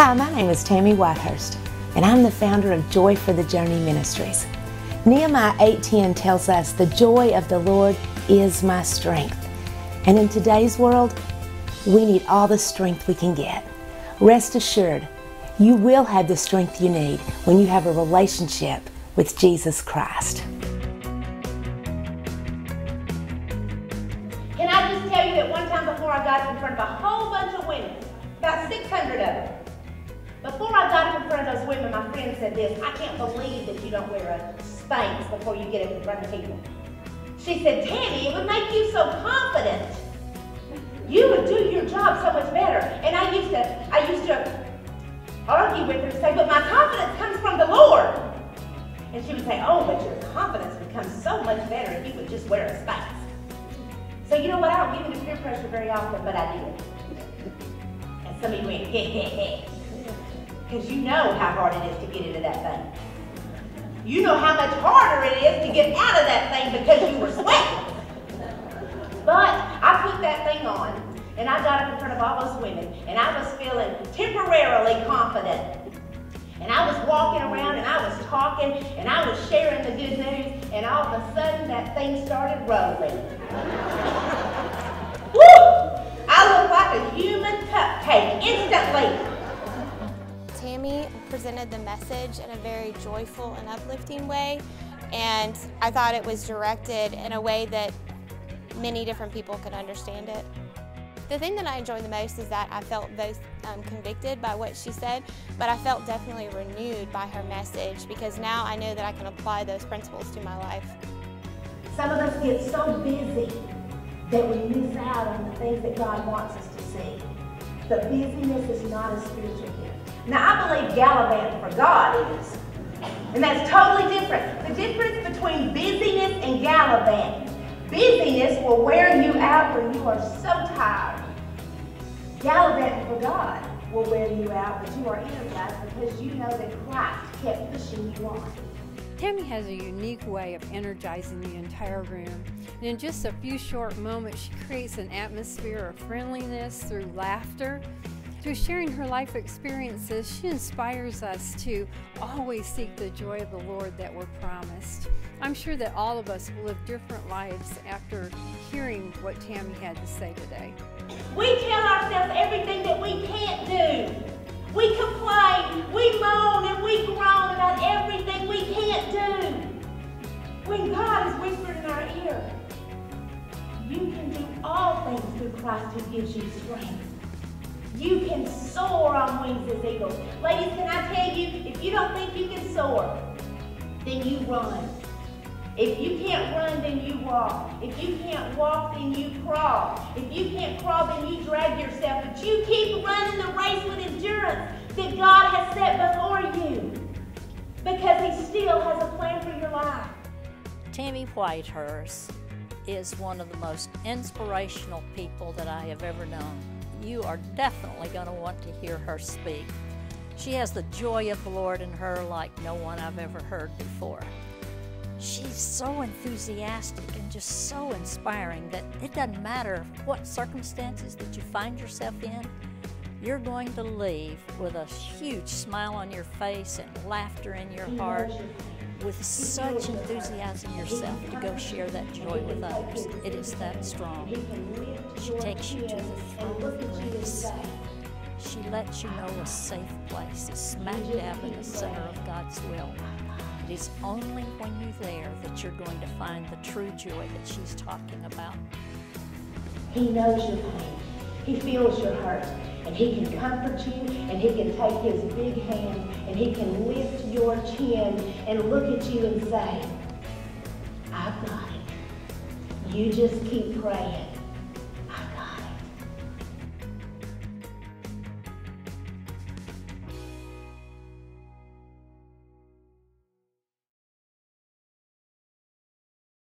Hi, my name is Tammy Whitehurst, and I'm the founder of Joy for the Journey Ministries. Nehemiah 8:10 tells us, "The joy of the Lord is my strength." And in today's world, we need all the strength we can get. Rest assured, you will have the strength you need when you have a relationship with Jesus Christ. Can I just tell you that one time before I got in front of a whole bunch of women, about 600 of them, women, my friend said this, I can't believe that you don't wear a Spanx before you get up in front of people. She said, Tammy, it would make you so confident. You would do your job so much better. And I used to, I used to argue with her and say, but my confidence comes from the Lord. And she would say, oh, but your confidence becomes so much better if you would just wear a Spanx. So you know what? I don't give into peer pressure very often, but I did. And some of you went, heh, heh, heh. Because you know how hard it is to get into that thing. You know how much harder it is to get out of that thing because you were sweating. But I put that thing on, and I got up in front of all those women, and I was feeling temporarily confident. And I was walking around, and I was talking, and I was sharing the good news, and all of a sudden that thing started rolling. Presented the message in a very joyful and uplifting way, and I thought it was directed in a way that many different people could understand it. The thing that I enjoyed the most is that I felt both um, convicted by what she said, but I felt definitely renewed by her message because now I know that I can apply those principles to my life. Some of us get so busy that we miss out on the things that God wants us to see. But busyness is not a spiritual gift. Now, I believe gallivanting for God is. And that's totally different. The difference between busyness and gallivanting. Busyness will wear you out when you are so tired. Gallivanting for God will wear you out, but you are energized because you know that Christ kept pushing you on. Tammy has a unique way of energizing the entire room. And in just a few short moments, she creates an atmosphere of friendliness through laughter through sharing her life experiences, she inspires us to always seek the joy of the Lord that we're promised. I'm sure that all of us will live different lives after hearing what Tammy had to say today. We tell ourselves everything that we can't do. We complain, we moan, and we groan about everything we can't do. When God is whispering in our ear, you can do all things through Christ who gives you strength. You can soar on wings as eagles. Ladies, can I tell you, if you don't think you can soar, then you run. If you can't run, then you walk. If you can't walk, then you crawl. If you can't crawl, then you drag yourself. But you keep running the race with endurance that God has set before you. Because He still has a plan for your life. Tammy Whitehurst is one of the most inspirational people that I have ever known you are definitely going to want to hear her speak. She has the joy of the Lord in her like no one I've ever heard before. She's so enthusiastic and just so inspiring that it doesn't matter what circumstances that you find yourself in, you're going to leave with a huge smile on your face and laughter in your heart with such enthusiasm yourself to go share that joy with others. It is that strong. She takes you to the throne of grace. She lets you know a safe place, smack dab in the center of God's will. It is only when you're there that you're going to find the true joy that she's talking about. He knows your pain. He feels your hurt. And he can comfort you, and he can take his big hand, and he can lift your chin and look at you and say, I've got it. You just keep praying.